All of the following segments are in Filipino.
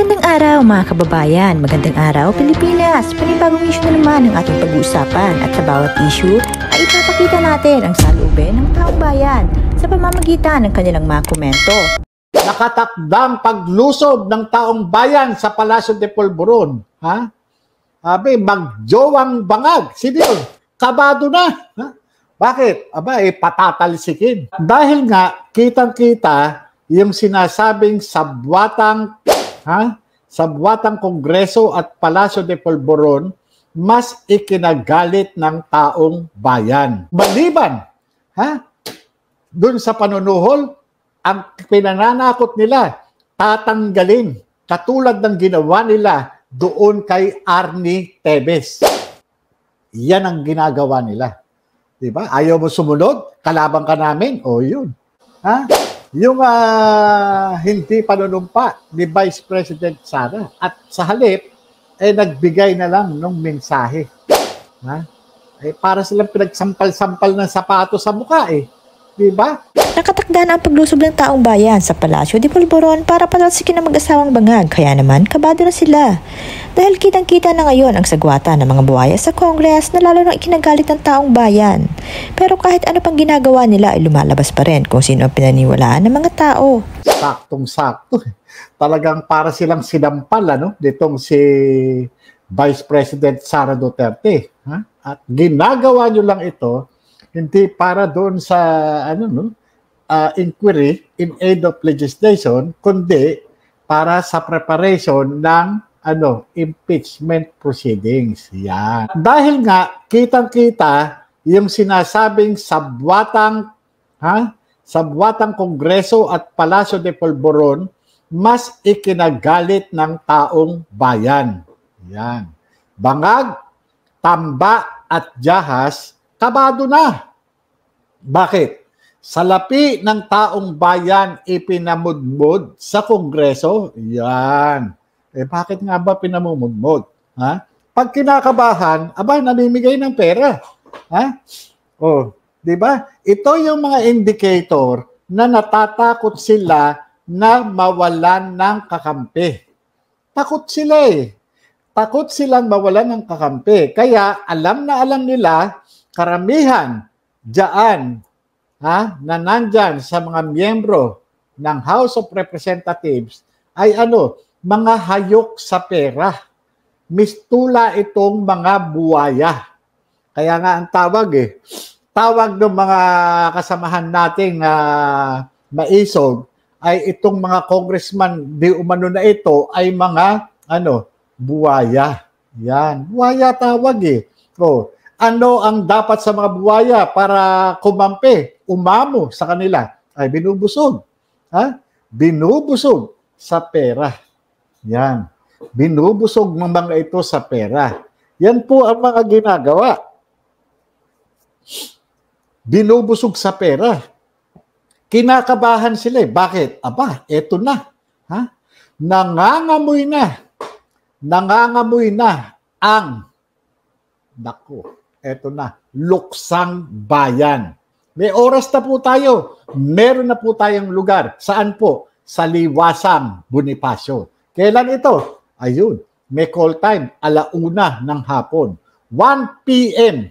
Magandang araw mga kababayan, magandang araw Pilipinas. Panibagong issue na naman ang ating pag-uusapan at sa bawat issue ay ipapakita natin ang salubin ng taong bayan sa pamamagitan ng kanilang mga komento. Nakatakdang paglusob ng taong bayan sa Palasyo de Polvoron. Ha? Sabi, magjowang bangag. Sino yun? Kabado na. Ha? Bakit? Aba, eh, patatalsikin. Dahil nga, kitang-kita yung sinasabing sabwatang, ha? Sabwatang Kongreso at Palasyo de Polvoron mas ikinagalit ng taong bayan. Maliban, ha? Doon sa panunuhol, ang pinananakot nila, tatanggalin, katulad ng ginawa nila doon kay Arnie Tevez. Yan ang ginagawa nila. Di ba? Ayaw mo sumunod? Kalabang ka namin? O yun. Ha? Yung uh, hindi panunumpa ni Vice President Sara. At sa halip, eh nagbigay na lang ng mensahe. Ha? Eh, para silang pinagsampal-sampal ng sapato sa mukha eh. Di ba? Nakatakda na ang paglusob ng taong bayan sa Palasyo de Polvoron para palalsikin ang mag-asawang bangag kaya naman kabado na sila. Dahil kitang-kita na ngayon ang sagwata ng mga buhaya sa Congress na lalo nang ikinagalit ng taong bayan. Pero kahit ano pang ginagawa nila ay lumalabas pa rin kung sino ang pinaniwalaan ng mga tao. Saktong-sakto. Talagang para silang sinampal ano, ditong si Vice President Sara Duterte. Ha? At ginagawa nyo lang ito hindi para doon sa ano no uh, inquiry in aid of legislation, kundi para sa preparation ng ano, impeachment proceedings. Yan. Dahil nga, kitang-kita yung sinasabing sabwatang, ha? Sabwatang Kongreso at Palasyo de Polvoron mas ikinagalit ng taong bayan. Yan. Bangag, tamba at jahas, kabado na. Bakit? Salapi ng taong bayan ipinamudmod sa Kongreso. Yan. Eh bakit nga ba pinamumudmod? Ha? Pag kinakabahan, aba namimigay ng pera. Ha? Oh, 'di ba? Ito yung mga indicator na natatakot sila na mawalan ng kakampi. Takot sila eh. Takot silang mawalan ng kakampi. Kaya alam na alam nila, karamihan diyan ha, na nandyan sa mga miyembro ng House of Representatives ay ano, mga hayok sa pera. Mistula itong mga buwaya. Kaya nga ang tawag eh. Tawag ng mga kasamahan nating uh, maisog ay itong mga congressman di umano na ito ay mga ano, buwaya. Yan, buwaya tawag eh. Oh, ano ang dapat sa mga buwaya para kumampi, umamo sa kanila? Ay binubusog. Ha? Binubusog sa pera. Yan. Binubusog ng mga ito sa pera. Yan po ang mga ginagawa. Binubusog sa pera. Kinakabahan sila eh. Bakit? Aba, eto na. Ha? Nangangamoy na. Nangangamoy na ang Dako eto na, luksang bayan. May oras na po tayo. Meron na po tayong lugar. Saan po? Sa Liwasang Bonifacio. Kailan ito? Ayun, may call time, alauna ng hapon. 1 p.m.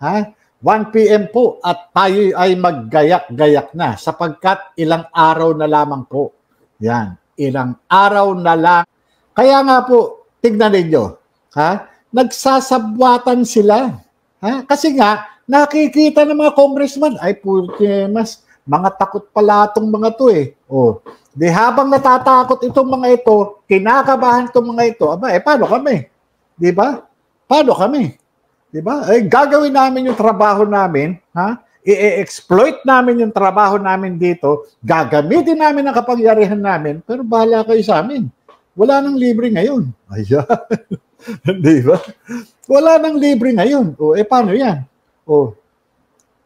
Ha? 1 p.m. po at tayo ay maggayak-gayak na sapagkat ilang araw na lamang po. Yan, ilang araw na lang. Kaya nga po, tignan ninyo, ha? nagsasabwatan sila Ha? Kasi nga, nakikita ng mga congressman, ay pulke, mas mga takot pala itong mga to eh. Oh, di habang natatakot itong mga ito, kinakabahan itong mga ito, aba, eh paano kami? Di ba? Paano kami? Di ba? Eh, gagawin namin yung trabaho namin, ha? I-exploit namin yung trabaho namin dito, gagamitin namin ang kapangyarihan namin, pero bahala kayo sa amin. Wala nang libre ngayon. Ayan. Di ba? Wala nang libre ngayon. O, eh, paano yan? O,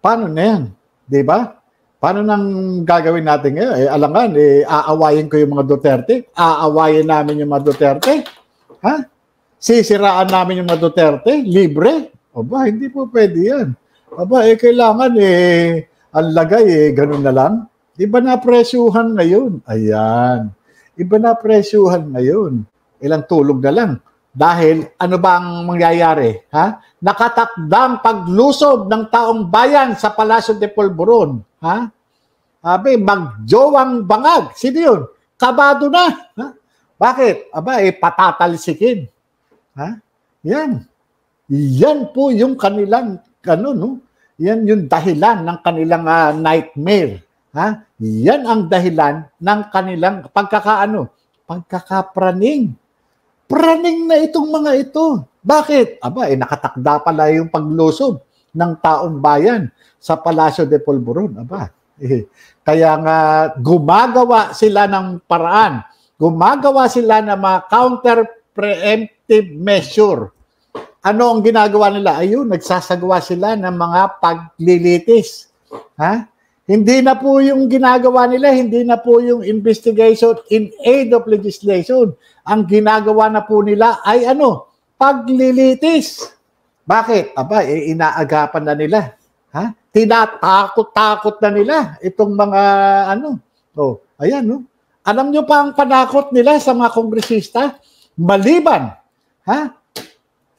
paano na yan? Di ba? Paano nang gagawin natin ngayon? Eh, alangan, eh, aawayin ko yung mga Duterte? Aawayin namin yung mga Duterte? Ha? Sisiraan namin yung mga Duterte? Libre? O ba, hindi po pwede yan. Aba, eh, kailangan, eh, ang lagay, eh, ganun na lang. Di ba na presyuhan ngayon? Ayan. Iba na presyuhan ngayon. Ilang tulog na lang. Dahil ano ba ang mangyayari? Ha? Nakatakdang paglusob ng taong bayan sa Palasyo de Polvoron. Ha? Sabi, magjowang bangag. Sino yun? Kabado na. Ha? Bakit? Aba, eh, patatalsikin. Ha? Yan. Yan po yung kanilang, ano, no? Yan yung dahilan ng kanilang uh, nightmare. Ha? Yan ang dahilan ng kanilang pagkakaano, pagkakapraning. Praning na itong mga ito. Bakit? Aba, eh, nakatakda pala yung paglusob ng taong bayan sa Palasyo de Polvoron. Aba, eh, kaya nga gumagawa sila ng paraan. Gumagawa sila ng mga counter preemptive measure. Ano ang ginagawa nila? Ayun, nagsasagawa sila ng mga paglilitis. Ha? Hindi na po yung ginagawa nila, hindi na po yung investigation in aid of legislation. Ang ginagawa na po nila ay ano? Paglilitis. Bakit? Aba, eh, inaagapan na nila. Ha? Tinatakot-takot na nila itong mga ano. Oh, ayan, no? Alam nyo pa ang panakot nila sa mga kongresista? Maliban, ha?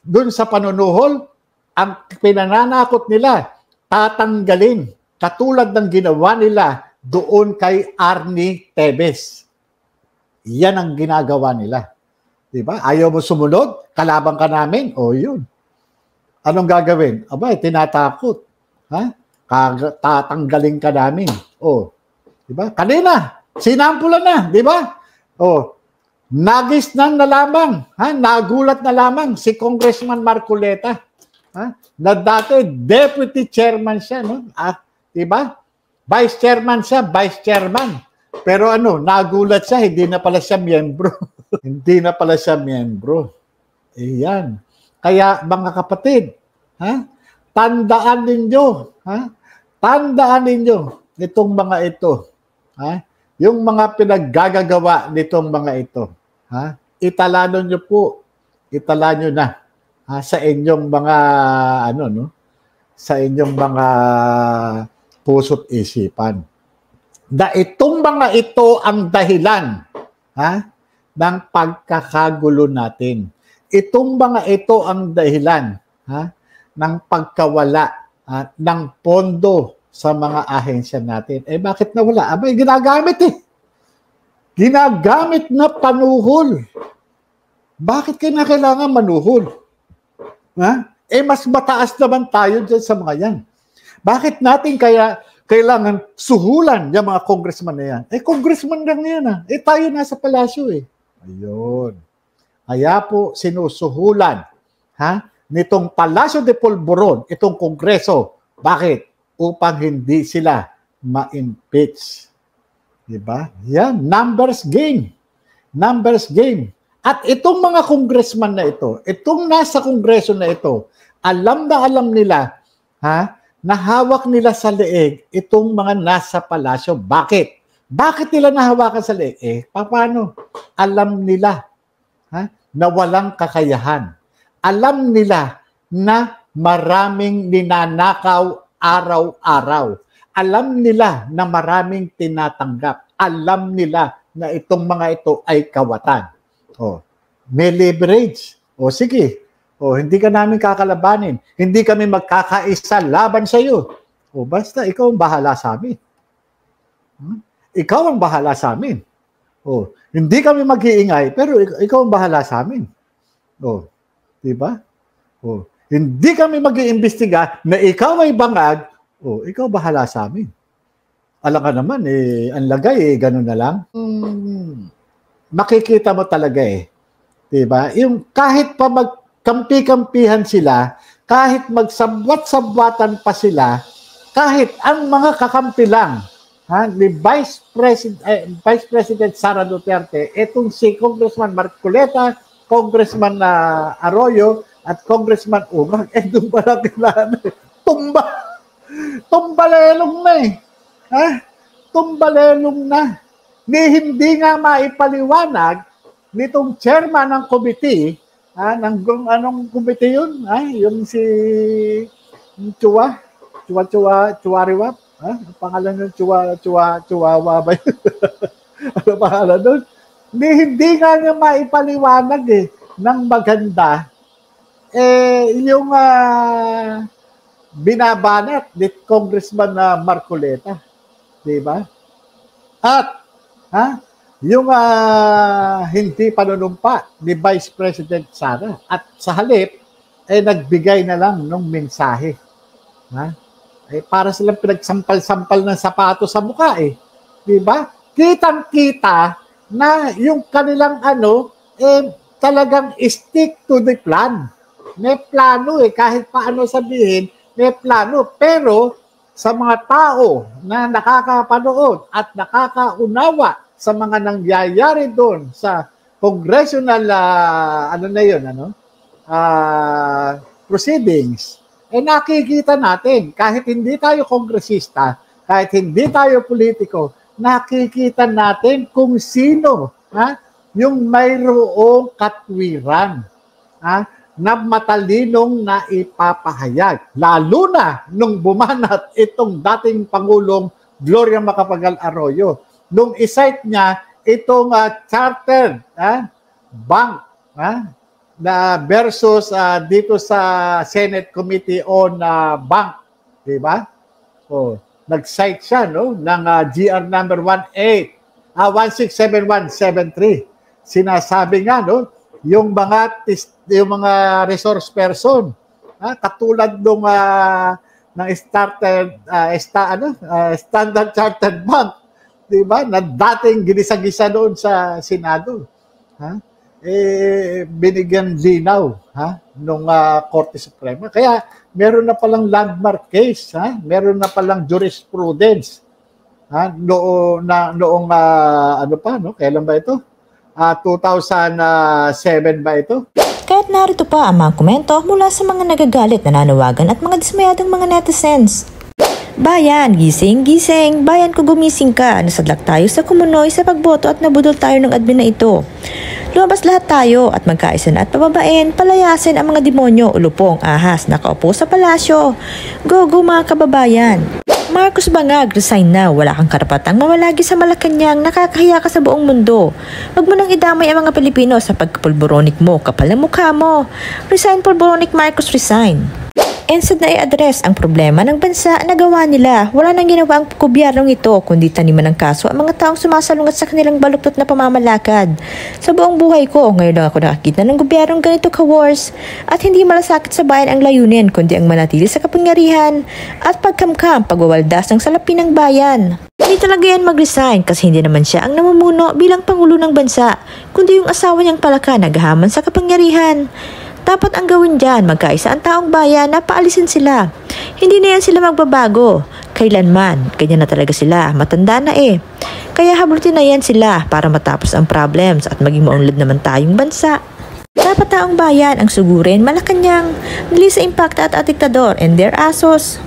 Doon sa panunuhol, ang pinananakot nila, tatanggalin katulad ng ginawa nila doon kay Arnie Tebes. Yan ang ginagawa nila. Di ba? Ayaw mo sumunod? Kalaban ka namin? O yun. Anong gagawin? Aba, tinatakot. Ha? Kag- tatanggalin ka namin. O. Di ba? Kanina, sinampulan na. Di ba? O. Nagis na na lamang. Ha? Nagulat na lamang si Congressman Marcoleta. Ha? Na dati deputy chairman siya. No? Ah, Diba? Vice chairman siya, vice chairman. Pero ano, nagulat siya, hindi na pala siya miyembro. hindi na pala siya miyembro. Iyan. Kaya mga kapatid, ha? Tandaan ninyo, ha? Tandaan ninyo nitong mga ito, ha? Yung mga pinaggagawa nitong mga ito, ha? Italano nyo po, itala nyo na ha? sa inyong mga ano no? Sa inyong mga puso't isipan. Da itong mga ito ang dahilan ha, ng pagkakagulo natin. Itong mga ito ang dahilan ha, ng pagkawala ha, ng pondo sa mga ahensya natin. Eh bakit nawala? Abay, ginagamit eh. Ginagamit na panuhol. Bakit kaya kailangan manuhol? Ha? Eh mas mataas naman tayo dyan sa mga yan. Bakit natin kaya kailangan suhulan yung mga congressman na yan? Eh, congressman lang yan ah. Eh, tayo nasa palasyo eh. Ayun. Kaya po sinusuhulan ha, nitong Palasyo de Polvoron, itong kongreso. Bakit? Upang hindi sila ma-impeach. Diba? Yan, numbers game. Numbers game. At itong mga congressman na ito, itong nasa kongreso na ito, alam na alam nila ha, nahawak nila sa leeg itong mga nasa palasyo. Bakit? Bakit nila nahawakan sa leeg? Eh, paano? Alam nila ha, na walang kakayahan. Alam nila na maraming ninanakaw araw-araw. Alam nila na maraming tinatanggap. Alam nila na itong mga ito ay kawatan. Oh, may leverage. O sige, o, hindi ka namin kakalabanin. Hindi kami magkakaisa laban sa iyo. O, basta ikaw ang bahala sa amin. Hmm? Ikaw ang bahala sa amin. O, hindi kami mag-iingay, pero ikaw ang bahala sa amin. O, di ba? O, hindi kami mag-iimbestiga na ikaw ay bangag, o, ikaw bahala sa amin. Alam ka naman, eh, ang lagay, eh, ganun na lang. Hmm, makikita mo talaga eh. Diba? Yung kahit pa mag kampi-kampihan sila, kahit magsabwat-sabwatan pa sila, kahit ang mga kakampi lang, ha, ni Vice President, eh, Vice President Sara Duterte, etong si Congressman Marcoleta, Congressman uh, Arroyo, at Congressman Umag, eh doon pala kailangan, tumba, tumbalelong na eh. Ha? Tumbalelong na. Ni hindi nga maipaliwanag nitong chairman ng committee Ah, nang anong komite yun? Ay, yung si Chua, Chua Chua Chuariwap. Ha? Ang pangalan ng Chua Chua Chuawa ba yun? ano pangalan doon? Hindi, hindi nga niya maipaliwanag eh ng maganda eh yung uh, binabanat ni Congressman uh, Marcoleta. Di ba? At ha, yung uh, hindi panunumpa ni Vice President Sara at sa halip eh nagbigay na lang ng mensahe. Ha? Eh para silang pinagsampal-sampal ng sapato sa mukha eh. Di ba? Kitang-kita na yung kanilang ano eh talagang stick to the plan. May plano eh kahit paano sabihin, may plano pero sa mga tao na nakakapanood at nakakaunawa sa mga nangyayari doon sa congressional uh, ano na yun ano uh, proceedings eh nakikita natin, kahit hindi tayo kongresista, kahit hindi tayo politiko, nakikita natin kung sino ha, yung mayroong katwiran ha, na matalinong na ipapahayag. Lalo na nung bumanat itong dating Pangulong Gloria Macapagal Arroyo. Nung isite niya itong uh, chartered ha, bank ha, na versus uh, dito sa Senate Committee on uh, Bank, di ba? Oh, nag-cite siya no ng uh, GR number 18 uh, 167173. Sinasabi nga no yung mga yung mga resource person ha, katulad nung uh, ng started uh, esta, ano uh, Standard Chartered Bank, 'di ba? Na dating ginisa-gisa doon sa Senado. Ha? eh, binigyan linaw ha, nung uh, Korte Suprema. Kaya meron na palang landmark case, ha? meron na palang jurisprudence. Ha? Noo, na, noong uh, ano pa, no? kailan ba ito? Uh, 2007 ba ito? Kahit narito pa ang mga komento mula sa mga nagagalit, nananawagan at mga dismayadong mga netizens. Bayan, gising, gising. Bayan ko gumising ka. Nasadlak tayo sa kumunoy sa pagboto at nabudol tayo ng admin na ito. Lumabas lahat tayo at magkaisa na at pababain, palayasin ang mga demonyo, ulupong, ahas, nakaupo sa palasyo. Go, go mga kababayan. Marcos Bangag, resign na. Wala kang karapatang mawalagi sa Malacanang. Nakakahiya ka sa buong mundo. Huwag mo nang idamay ang mga Pilipino sa pagkapulboronic mo. Kapal ang mukha mo. Resign, Pulboronic Marcos, resign. Instead na i-address ang problema ng bansa na gawa nila, wala nang ginawa ang gobyernong ito kundi taniman ng kaso ang mga taong sumasalungat sa kanilang baluktot na pamamalakad. Sa buong buhay ko, ngayon lang ako nakakita ng gobyernong ganito ka-wars at hindi malasakit sa bayan ang layunin kundi ang manatili sa kapangyarihan at pagkamkam pagwawaldas ng salapi ng bayan. Hindi talaga yan mag-resign kasi hindi naman siya ang namumuno bilang Pangulo ng bansa, kundi yung asawa niyang palaka naghahaman sa kapangyarihan. Dapat ang gawin dyan, magkaisa ang taong bayan na paalisin sila. Hindi na yan sila magbabago. Kailanman, ganyan na talaga sila. Matanda na eh. Kaya hablutin na yan sila para matapos ang problems at maging maunlad naman tayong bansa. Dapat taong bayan ang sugurin, malakanyang, nili sa impacta at atiktador and their asos.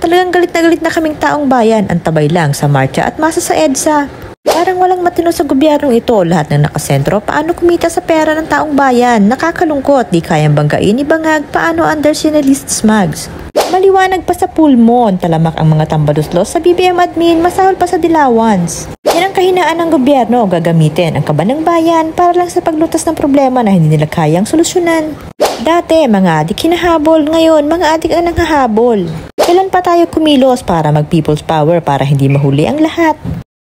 Talagang galit na galit na kaming taong bayan ang tabay lang sa marcha at masa sa EDSA. Parang walang matino sa gobyernong ito, lahat ng nakasentro, paano kumita sa pera ng taong bayan? Nakakalungkot, di kayang banggain ni Bangag, paano under sinalist smugs? Maliwanag pa sa pulmon, talamak ang mga tambaduslos sa BBM admin, masahol pa sa dilawans. Yan ang kahinaan ng gobyerno, gagamitin ang kaba ng bayan para lang sa paglutas ng problema na hindi nila kayang solusyonan. Dati, mga adik hinahabol, ngayon, mga adik ang nanghahabol. Kailan pa tayo kumilos para mag people's power para hindi mahuli ang lahat?